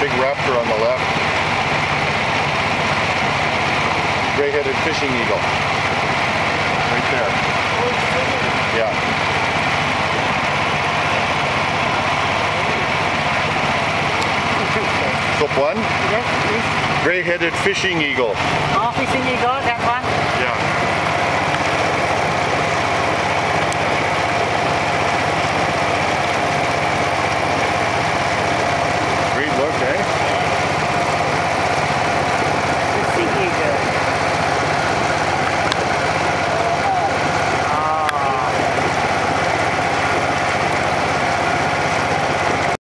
Big raptor on the left. Gray-headed fishing eagle. Right there. Yeah. Flip one. Gray-headed fishing eagle. Oh, fishing eagle.